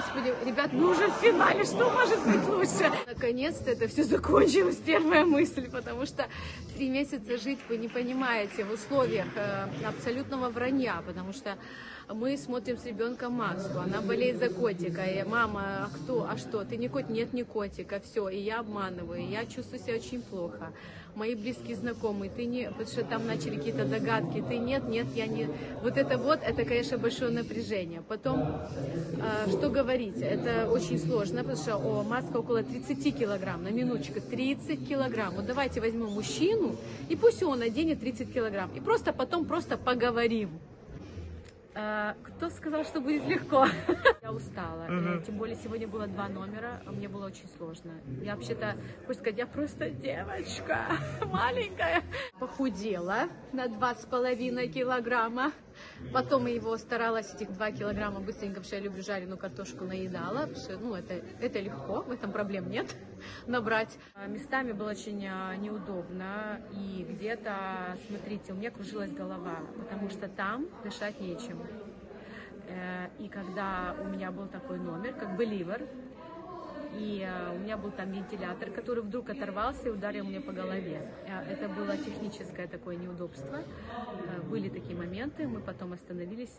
Господи, ребят, мы уже в финале, что может быть лучше? Наконец-то это все закончилось, первая мысль, потому что три месяца жить вы не понимаете в условиях э, абсолютного вранья, потому что мы смотрим с ребенком маску, она болеет за котика, и мама, а кто, а что, ты не кот, нет, не котика, все, и я обманываю, и я чувствую себя очень плохо. Мои близкие знакомые, ты не, потому что там начали какие-то догадки, ты нет, нет, я не, вот это вот, это, конечно, большое напряжение. Потом, э, что говорить, это очень сложно, потому что о, маска около 30 килограмм, на минуточку, 30 килограмм. Вот давайте возьмем мужчину, и пусть он оденет 30 килограмм, и просто потом просто поговорим. Э, Кто сказал, что будет легко? Я устала. Э, Тем более сегодня было два номера, а мне было очень сложно. Я вообще-то, хочу сказать, я просто девочка маленькая. Похудела на два с половиной килограмма. Потом его старалась этих два килограмма быстренько, потому что я люблю жареную картошку, наедала. Что, ну, это, это легко, в этом проблем нет набрать. А Местами было очень а, неудобно. И где-то, смотрите, у меня кружилась голова, потому что там дышать нечем. Э, И когда у меня был такой номер, как бы и э, у меня был там вентилятор, который вдруг оторвался и ударил мне по голове. Э, Это было техническое такое неудобство. Э, Были такие моменты, мы потом остановились.